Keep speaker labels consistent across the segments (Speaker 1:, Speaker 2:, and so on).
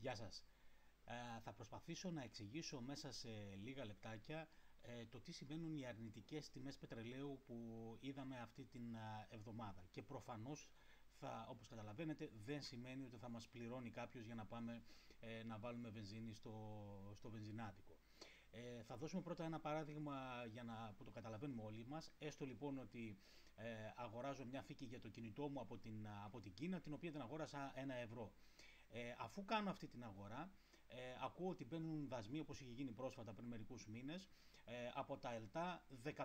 Speaker 1: Γεια σας. Ε, θα προσπαθήσω να εξηγήσω μέσα σε λίγα λεπτάκια ε, το τι σημαίνουν οι αρνητικές τιμές πετρελαίου που είδαμε αυτή την εβδομάδα. Και προφανώς, θα, όπως καταλαβαίνετε, δεν σημαίνει ότι θα μας πληρώνει κάποιος για να πάμε ε, να βάλουμε βενζίνη στο, στο βενζινάδικο. Ε, θα δώσουμε πρώτα ένα παράδειγμα για να, που το καταλαβαίνουμε όλοι μας. Έστω λοιπόν ότι ε, αγοράζω μια θήκη για το κινητό μου από την, από την Κίνα, την οποία την αγόρασα ένα ευρώ. Ε, αφού κάνω αυτή την αγορά, ε, ακούω ότι μπαίνουν δασμοί όπως είχε γίνει πρόσφατα πριν μερικούς μήνες ε, από τα ΕΛΤΑ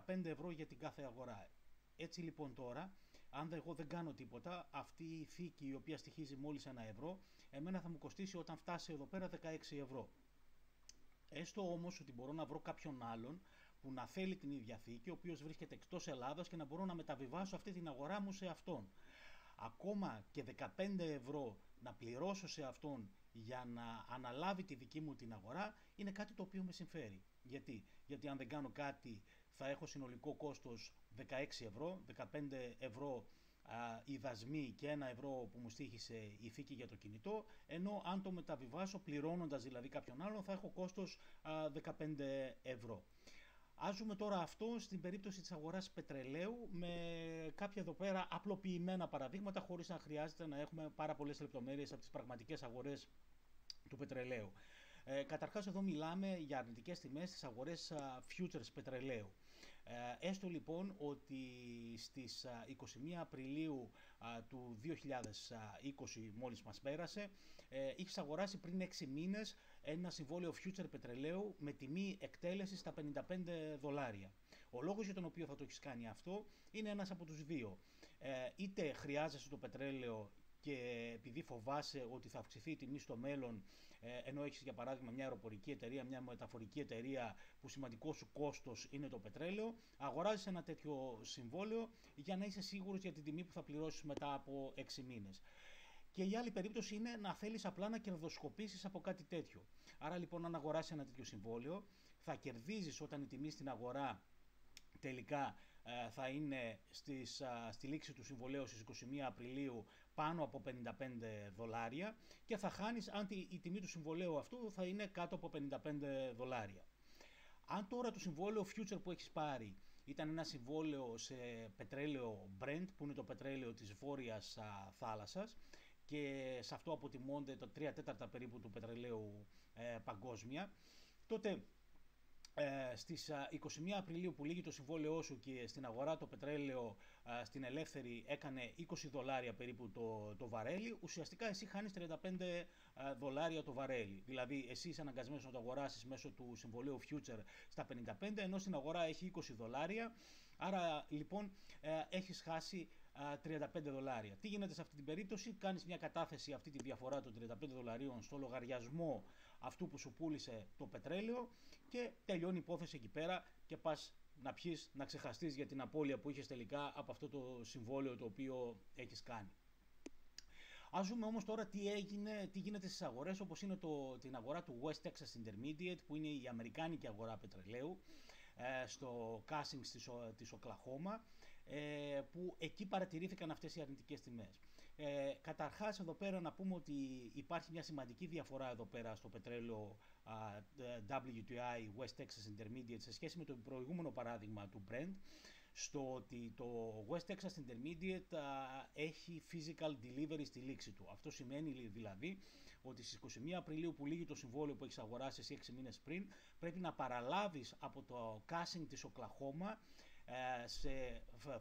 Speaker 1: 15 ευρώ για την κάθε αγορά. Έτσι λοιπόν τώρα, αν εγώ δεν κάνω τίποτα, αυτή η θήκη η οποία στοιχίζει μόλις ένα ευρώ, εμένα θα μου κοστίσει όταν φτάσει εδώ πέρα 16 ευρώ. Έστω όμως ότι μπορώ να βρω κάποιον άλλον που να θέλει την ίδια θήκη, ο οποίος βρίσκεται εκτός Ελλάδας και να μπορώ να μεταβιβάσω αυτή την αγορά μου σε αυτόν ακόμα και 15 ευρώ να πληρώσω σε αυτόν για να αναλάβει τη δική μου την αγορά είναι κάτι το οποίο με συμφέρει. Γιατί, Γιατί αν δεν κάνω κάτι θα έχω συνολικό κόστος 16 ευρώ, 15 ευρώ α, οι δασμοί και 1 ευρώ που μου στήχησε η θήκη για το κινητό, ενώ αν το μεταβιβάσω πληρώνοντας δηλαδή κάποιον άλλον θα έχω κόστος α, 15 ευρώ. Ας δούμε τώρα αυτό στην περίπτωση της αγοράς πετρελαίου με κάποια εδώ πέρα απλοποιημένα παραδείγματα χωρίς να χρειάζεται να έχουμε πάρα πολλές λεπτομέρειες από τις πραγματικές αγορές του πετρελαίου. Ε, καταρχάς εδώ μιλάμε για αρνητικές τιμές στις αγορές futures πετρελαίου. Ε, έστω λοιπόν ότι στις 21 Απριλίου του 2020 μόλις μας πέρασε ε, είχες αγοράσει πριν 6 μήνες ένα συμβόλαιο future πετρελαίου με τιμή εκτέλεσης στα 55 δολάρια. Ο λόγος για τον οποίο θα το έχεις κάνει αυτό είναι ένας από τους δύο. Ε, είτε χρειάζεσαι το πετρέλαιο και επειδή φοβάσαι ότι θα αυξηθεί η τιμή στο μέλλον, ε, ενώ έχεις για παράδειγμα μια αεροπορική εταιρεία, μια μεταφορική εταιρεία που σημαντικό σου κόστος είναι το πετρέλαιο, αγοράζεις ένα τέτοιο συμβόλαιο για να είσαι σίγουρος για την τιμή που θα πληρώσεις μετά από 6 μήνες. Και η άλλη περίπτωση είναι να θέλεις απλά να κερδοσκοπήσεις από κάτι τέτοιο. Άρα λοιπόν, αν αγοράσει ένα τέτοιο συμβόλαιο, θα κερδίζεις όταν η τιμή στην αγορά τελικά ε, θα είναι στις, στη λήξη του συμβολέου στις 21 Απριλίου πάνω από 55 δολάρια και θα χάνεις αν η τιμή του συμβολέου αυτού θα είναι κάτω από 55 δολάρια. Αν τώρα το συμβόλαιο future που έχεις πάρει ήταν ένα συμβόλαιο σε πετρέλαιο Brent που είναι το πετρέλαιο της βόρειας α, θάλασσας και σε αυτό αποτιμώνται το 3 τέταρτα περίπου του πετρελαίου ε, παγκόσμια τότε ε, στις 21 Απριλίου που λύγει το συμβόλαιό σου και στην αγορά το πετρέλαιο στην ελεύθερη έκανε 20 δολάρια περίπου το, το βαρέλι, ουσιαστικά εσύ χάνεις 35 δολάρια το βαρέλι. Δηλαδή εσύ είσαι αναγκασμένος να το αγοράσεις μέσω του συμβολέου Future στα 55 ενώ στην αγορά έχει 20 δολάρια Άρα λοιπόν ε, έχεις χάσει 35 δολάρια. Τι γίνεται σε αυτή την περίπτωση, κάνεις μια κατάθεση αυτή τη διαφορά των 35 δολαρίων στο λογαριασμό αυτού που σου πούλησε το πετρέλαιο και τελειώνει η υπόθεση εκεί πέρα και πας να πιείς, να ξεχαστείς για την απώλεια που είχες τελικά από αυτό το συμβόλαιο το οποίο έχεις κάνει. Α δούμε όμως τώρα τι, έγινε, τι γίνεται στις αγορές, όπως είναι το, την αγορά του West Texas Intermediate, που είναι η αμερικάνικη αγορά πετρελαίου, ε, στο Cushing της Οκλαχώμα, ε, που εκεί παρατηρήθηκαν αυτές οι αρνητικές τιμές. Ε, καταρχάς εδώ πέρα να πούμε ότι υπάρχει μια σημαντική διαφορά εδώ πέρα στο πετρέλαιο WTI West Texas Intermediate σε σχέση με το προηγούμενο παράδειγμα του Brent στο ότι το West Texas Intermediate έχει physical delivery στη λήξη του. Αυτό σημαίνει δηλαδή ότι στις 21 Απριλίου που λύγει το συμβόλαιο που έχεις αγοράσει εσύ 6 μήνες πριν πρέπει να παραλάβεις από το casting της Οκλαχώμα ε, σε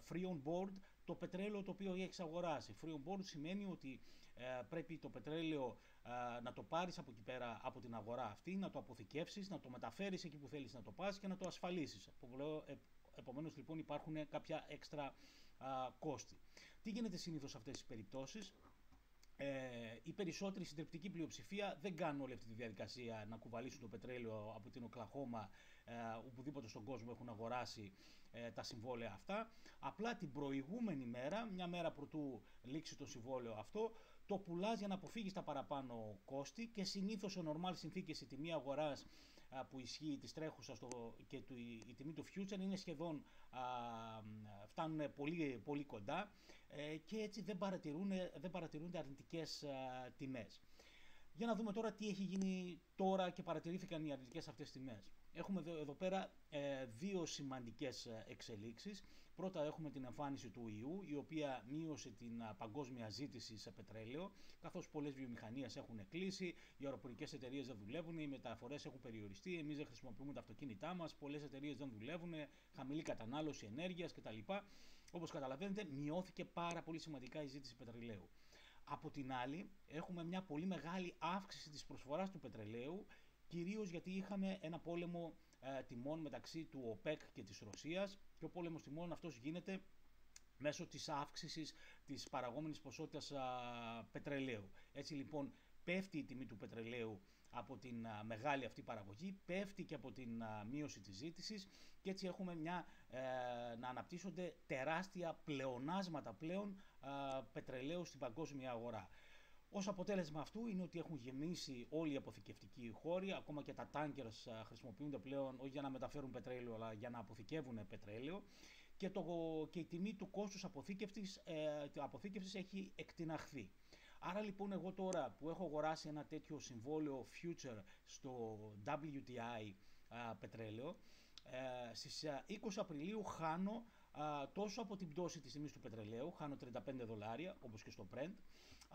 Speaker 1: free on board το πετρέλαιο το οποίο έχει αγοράσει. Free on board σημαίνει ότι ε, πρέπει το πετρέλαιο ε, να το πάρεις από εκεί πέρα από την αγορά αυτή, να το αποθηκεύσεις, να το μεταφέρεις εκεί που θέλεις να το πας και να το ασφαλίσεις. Επομένως λοιπόν υπάρχουν κάποια έξτρα κόστη. Τι γίνεται συνήθως σε αυτές τις περιπτώσεις; Ε, η περισσότερη συντριπτική πλειοψηφία δεν κάνουν όλη αυτή τη διαδικασία να κουβαλήσουν το πετρέλαιο από την Οκλαχώμα ε, οπουδήποτε στον κόσμο έχουν αγοράσει ε, τα συμβόλαια αυτά. Απλά την προηγούμενη μέρα, μια μέρα πρωτού λήξει το συμβόλαιο αυτό, το πουλάς για να αποφύγεις τα παραπάνω κόστη και συνήθως σε νορμάλ συνθήκες η τιμή αγοράς που ισχύει της τρέχουσας και του, η, τιμή του future είναι σχεδόν α, φτάνουν πολύ, πολύ κοντά ε, και έτσι δεν, παρατηρούν, δεν παρατηρούνται αρνητικές τιμές. Για να δούμε τώρα τι έχει γίνει τώρα και παρατηρήθηκαν οι αρνητικές αυτές τιμές. Έχουμε εδώ πέρα ε, δύο σημαντικές ε, εξελίξεις. Πρώτα έχουμε την εμφάνιση του ιού, η οποία μείωσε την παγκόσμια ζήτηση σε πετρέλαιο, καθώς πολλές βιομηχανίες έχουν κλείσει, οι αεροπορικές εταιρείες δεν δουλεύουν, οι μεταφορές έχουν περιοριστεί, εμείς δεν χρησιμοποιούμε τα αυτοκίνητά μας, πολλές εταιρείες δεν δουλεύουν, χαμηλή κατανάλωση ενέργειας κτλ. Όπως καταλαβαίνετε, μειώθηκε πάρα πολύ σημαντικά η ζήτηση πετρελαίου. Από την άλλη, έχουμε μια πολύ μεγάλη αύξηση της προσφοράς του πετρελαίου, κυρίως γιατί είχαμε ένα πόλεμο ε, τιμών μεταξύ του ΟΠΕΚ και της Ρωσίας και ο πόλεμος τιμών αυτός γίνεται μέσω της αύξησης της παραγόμενης ποσότητας πετρελαίου. Έτσι λοιπόν πέφτει η τιμή του πετρελαίου από την μεγάλη αυτή παραγωγή, πέφτει και από την μείωση της ζήτησης και έτσι έχουμε μια, ε, να αναπτύσσονται τεράστια πλεονάσματα πλέον πετρελαίου στην παγκόσμια αγορά. Ω αποτέλεσμα αυτού είναι ότι έχουν γεμίσει όλοι οι αποθηκευτικοί χώροι, ακόμα και τα tankers χρησιμοποιούνται πλέον όχι για να μεταφέρουν πετρέλαιο, αλλά για να αποθηκεύουν πετρέλαιο και, το, και η τιμή του κόστους αποθήκευσης, ε, αποθήκευσης έχει εκτιναχθεί. Άρα λοιπόν εγώ τώρα που έχω αγοράσει ένα τέτοιο συμβόλαιο future στο WTI πετρέλαιο, ε, στις 20 Απριλίου χάνω τόσο από την πτώση της τιμής του πετρελαίου, χάνω 35 δολάρια όπως και στο Brent,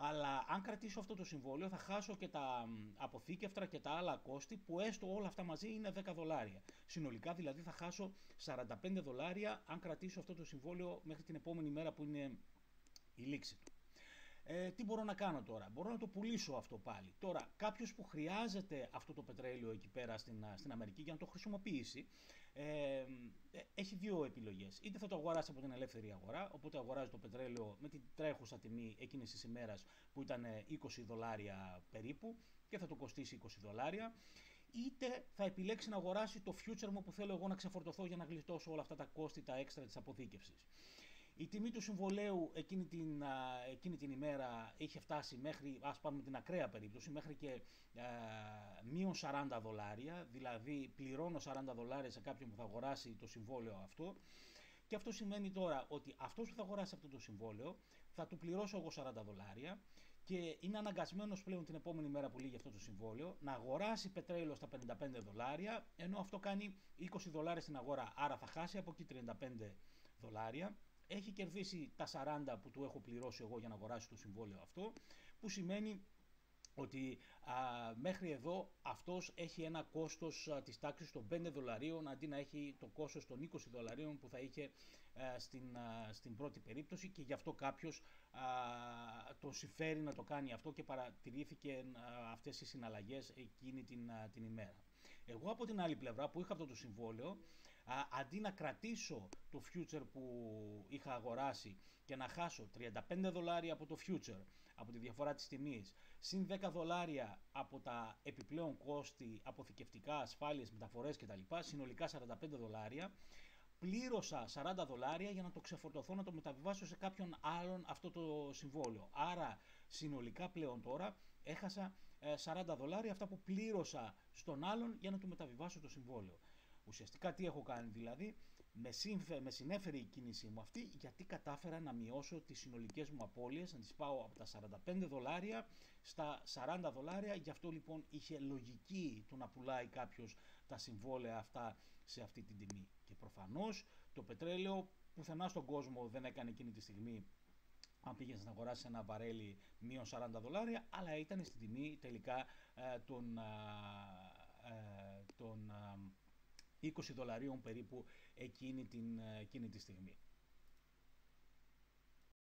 Speaker 1: αλλά αν κρατήσω αυτό το συμβόλαιο θα χάσω και τα αποθήκευτρα και τα άλλα κόστη που έστω όλα αυτά μαζί είναι 10 δολάρια. Συνολικά δηλαδή θα χάσω 45 δολάρια αν κρατήσω αυτό το συμβόλαιο μέχρι την επόμενη μέρα που είναι η λήξη του. Ε, τι μπορώ να κάνω τώρα, μπορώ να το πουλήσω αυτό πάλι. Τώρα, κάποιος που χρειάζεται αυτό το πετρέλαιο εκεί πέρα στην, στην Αμερική για να το χρησιμοποιήσει, ε, ε, έχει δύο επιλογές. Είτε θα το αγοράσει από την ελεύθερη αγορά, οπότε αγοράζει το πετρέλαιο με την τρέχουσα τιμή εκείνης της ημέρας που ήταν 20 δολάρια περίπου και θα το κοστίσει 20 δολάρια. Είτε θα επιλέξει να αγοράσει το future μου που θέλω εγώ να ξεφορτωθώ για να γλιτώσω όλα αυτά τα κόστη, τα έξτρα της αποθήκευσης. Η τιμή του συμβολέου εκείνη την, εκείνη την ημέρα είχε φτάσει μέχρι, ας πάμε την ακραία περίπτωση, μέχρι και α, μείον 40 δολάρια, δηλαδή πληρώνω 40 δολάρια σε κάποιον που θα αγοράσει το συμβόλαιο αυτό και αυτό σημαίνει τώρα ότι αυτός που θα αγοράσει αυτό το συμβόλαιο θα του πληρώσω εγώ 40 δολάρια και είναι αναγκασμένος πλέον την επόμενη μέρα που λύγει αυτό το συμβόλαιο να αγοράσει πετρέλαιο στα 55 δολάρια, ενώ αυτό κάνει 20 δολάρια στην αγορά. Άρα θα χάσει από εκεί 35 δολάρια έχει κερδίσει τα 40 που του έχω πληρώσει εγώ για να αγοράσει το συμβόλαιο αυτό, που σημαίνει ότι α, μέχρι εδώ αυτός έχει ένα κόστος α, της τάξης των 5 δολαρίων αντί να έχει το κόστος των 20 δολαρίων που θα είχε στην, στην πρώτη περίπτωση και γι' αυτό κάποιος το συμφέρει να το κάνει αυτό και παρατηρήθηκε αυτές οι συναλλαγές εκείνη την, την ημέρα. Εγώ από την άλλη πλευρά που είχα αυτό το συμβόλαιο αντί να κρατήσω το future που είχα αγοράσει και να χάσω 35 δολάρια από το future, από τη διαφορά της τιμής, συν 10 δολάρια από τα επιπλέον κόστη αποθηκευτικά, ασφάλειες, μεταφορές κτλ, συνολικά 45 δολάρια, πλήρωσα 40 δολάρια για να το ξεφορτωθώ, να το μεταβιβάσω σε κάποιον άλλον αυτό το συμβόλαιο. Άρα συνολικά πλέον τώρα έχασα 40 ε, δολάρια αυτά που πλήρωσα στον άλλον για να του μεταβιβάσω το συμβόλαιο. Ουσιαστικά τι έχω κάνει δηλαδή, με, σύμφε, με συνέφερε η κίνησή μου αυτή γιατί κατάφερα να μειώσω τις συνολικές μου απώλειες, να τις πάω από τα 45 δολάρια στα 40 δολάρια, γι' αυτό λοιπόν είχε λογική το να πουλάει κάποιος τα συμβόλαια αυτά σε αυτή την τιμή. Και προφανώς το πετρέλαιο πουθενά στον κόσμο δεν έκανε εκείνη τη στιγμή αν πήγαινες να αγοράσεις ένα βαρέλι μείον 40 δολάρια, αλλά ήταν στην τιμή τελικά ε, των, ε, των 20 δολαρίων περίπου εκείνη, την, εκείνη τη στιγμή.